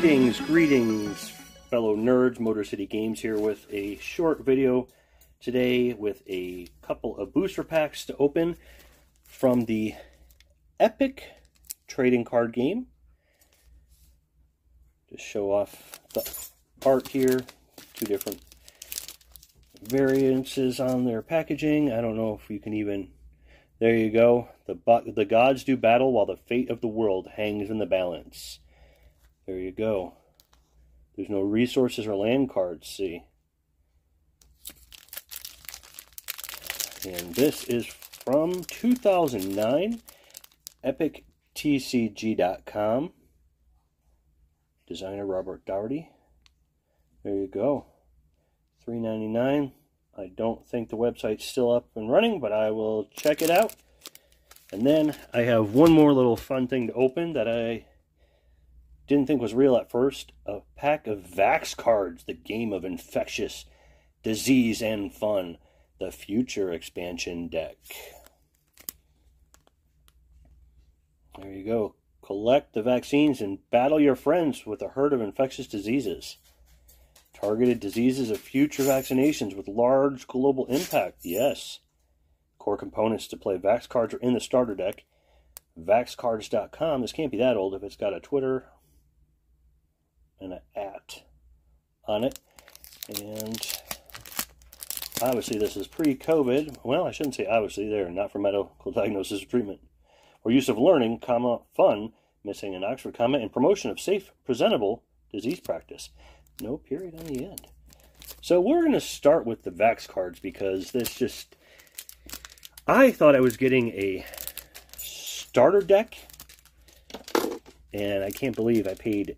Greetings, greetings, fellow nerds. Motor City Games here with a short video today with a couple of booster packs to open from the Epic trading card game. Just show off the art here. Two different variances on their packaging. I don't know if you can even. There you go. The the gods do battle while the fate of the world hangs in the balance. There you go. There's no resources or land cards, see. And this is from 2009, epictcg.com. Designer Robert Daugherty. There you go. 3.99. I don't think the website's still up and running, but I will check it out. And then I have one more little fun thing to open that I didn't think was real at first. A pack of Vax cards, the game of infectious disease and fun. The future expansion deck. There you go. Collect the vaccines and battle your friends with a herd of infectious diseases. Targeted diseases of future vaccinations with large global impact. Yes. Core components to play Vax cards are in the starter deck. VaxCards.com. This can't be that old if it's got a Twitter and an at on it. And obviously, this is pre COVID. Well, I shouldn't say obviously, there, not for medical diagnosis or treatment. Or use of learning, comma, fun, missing an Oxford comma, and promotion of safe, presentable disease practice. No period on the end. So we're going to start with the Vax cards because this just. I thought I was getting a starter deck, and I can't believe I paid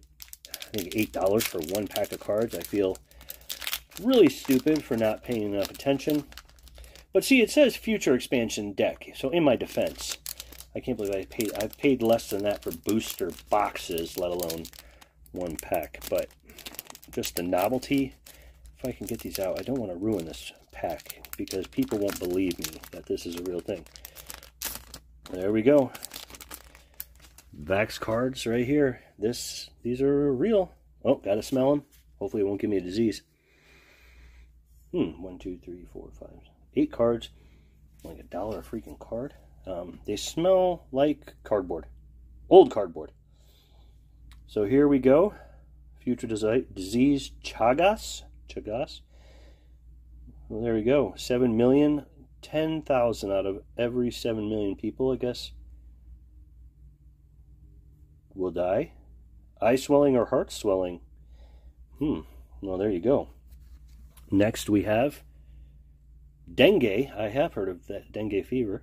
I think $8 for one pack of cards. I feel really stupid for not paying enough attention. But see, it says future expansion deck. So in my defense, I can't believe I paid I've paid less than that for booster boxes, let alone one pack. But just the novelty, if I can get these out, I don't want to ruin this pack because people won't believe me that this is a real thing. There we go. Vax cards right here. This These are real. Oh, gotta smell them. Hopefully it won't give me a disease. Hmm, one, two, three, four, five, eight cards. Like a dollar a freaking card. Um, they smell like cardboard. Old cardboard. So here we go. Future disease Chagas. Chagas. Well, there we go. 7 million, 10,000 out of every 7 million people, I guess, will die. Eye swelling or heart swelling? Hmm, well, there you go. Next, we have dengue. I have heard of that dengue fever.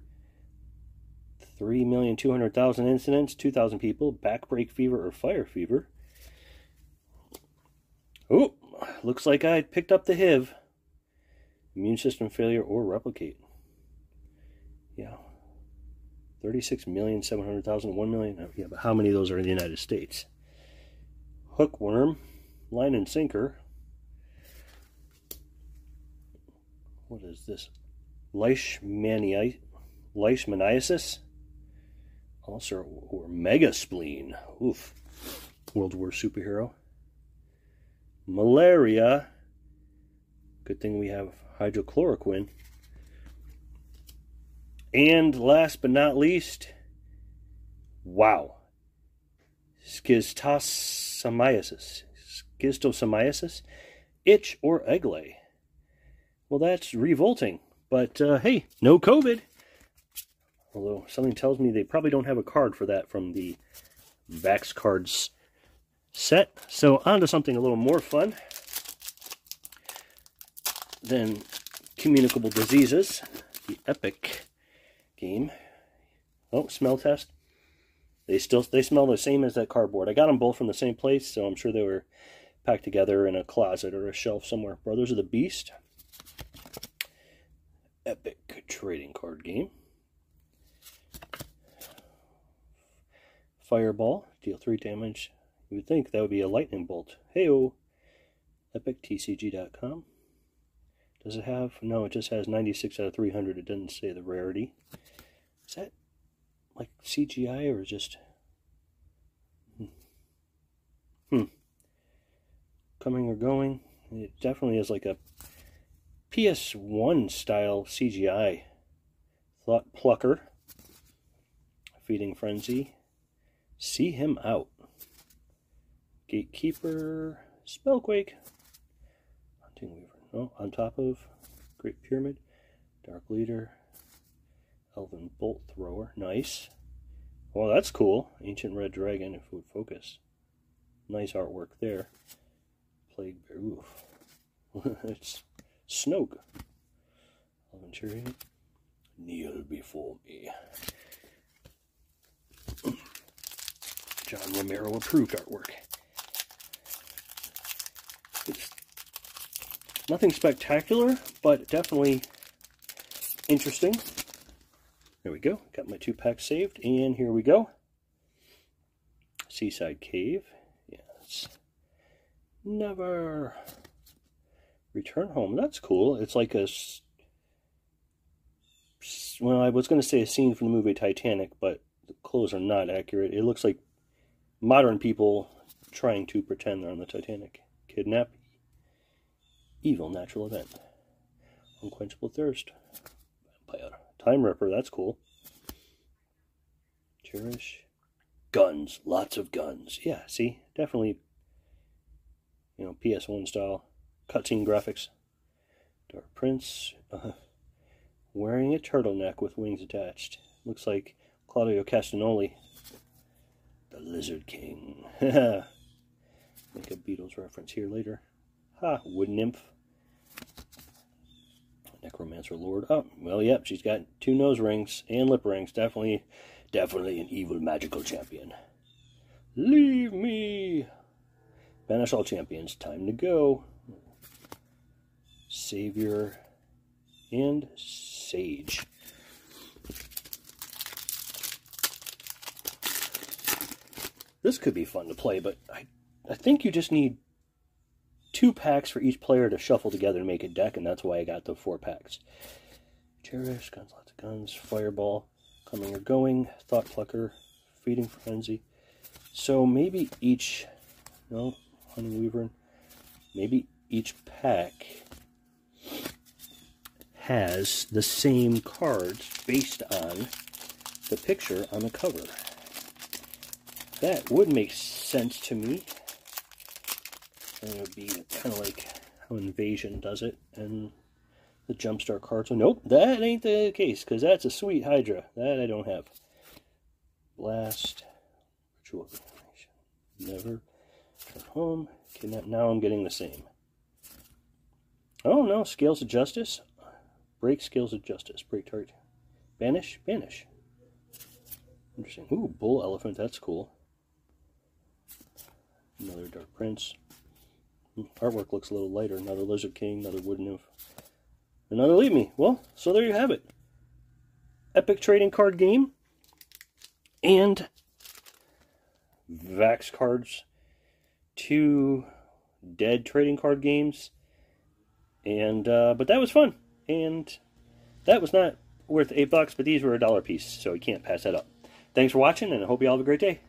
3,200,000 incidents, 2,000 people, backbreak fever or fire fever. Oh, looks like I picked up the HIV. Immune system failure or replicate. Yeah, 36,700,000, 1 million. Uh, yeah, but how many of those are in the United States? Hookworm, line and sinker. What is this? Leishmaniasis? Leishmaniasis? Also, or mega spleen. Oof. World War superhero. Malaria. Good thing we have hydrochloroquine. And last but not least, wow, schistosomiasis. Schistosomiasis? Itch or egglay? Well, that's revolting. But uh, hey, no COVID. Although something tells me they probably don't have a card for that from the Vax cards set. So on to something a little more fun than communicable diseases. The Epic game. Oh, smell test. They still they smell the same as that cardboard. I got them both from the same place, so I'm sure they were packed together in a closet or a shelf somewhere. Brothers of the Beast. Epic trading card game. Fireball, deal 3 damage. You would think that would be a lightning bolt. Heyo! EpicTCG.com. Does it have? No, it just has 96 out of 300. It doesn't say the rarity. Is that like CGI or just. Hmm. hmm. coming or going. It definitely is like a PS1 style CGI. Thought Plucker. Feeding Frenzy. See him out. Gatekeeper. Spellquake. Hunting Weaver. No, on top of Great Pyramid. Dark Leader. Elven Bolt Thrower. Nice. Well, that's cool. Ancient Red Dragon, if we focus. Nice artwork there. Plague Bear. Oof. it's Snoke. Elven Chariot. Kneel before me. John Romero approved artwork. It's nothing spectacular, but definitely interesting. There we go. Got my two packs saved, and here we go. Seaside Cave. Yes. Never return home. That's cool. It's like a. Well, I was going to say a scene from the movie Titanic, but the clothes are not accurate. It looks like modern people trying to pretend they're on the Titanic. Kidnap. Evil natural event. Unquenchable thirst. Vampire. Time Ripper, that's cool. Cherish. Guns. Lots of guns. Yeah, see? Definitely, you know, PS1 style. Cutscene graphics. Dark Prince. Uh, wearing a turtleneck with wings attached. Looks like Claudio Castagnoli. The Lizard King. Make a Beatles reference here later. Ha, Wood Nymph. Necromancer Lord. Oh, well, yep, she's got two nose rings and lip rings. Definitely, definitely an evil magical champion. Leave me! Banish all champions. Time to go. Savior and Sage. This could be fun to play, but I, I think you just need two packs for each player to shuffle together and make a deck, and that's why I got the four packs. Cherish, guns, lots of guns, Fireball, coming or going, Thought Plucker, Feeding Frenzy. So maybe each, no, Honey Weaver, maybe each pack has the same cards based on the picture on the cover. That would make sense to me. And it would be kind of like how Invasion does it, and the Jumpstart cards. Nope, that ain't the case, because that's a sweet Hydra. That I don't have. Blast. Never. Turn home. Kidnap. Now I'm getting the same. Oh no, Scales of Justice. Break Scales of Justice. Break target. Banish. Banish. Interesting. Ooh, Bull Elephant. That's cool. Another Dark Prince. Artwork looks a little lighter. Another Lizard King, another Wood Nymph, another Leave Me. Well, so there you have it. Epic trading card game and Vax cards. Two dead trading card games. And, uh, but that was fun. And that was not worth eight bucks, but these were a dollar piece, so you can't pass that up. Thanks for watching, and I hope you all have a great day.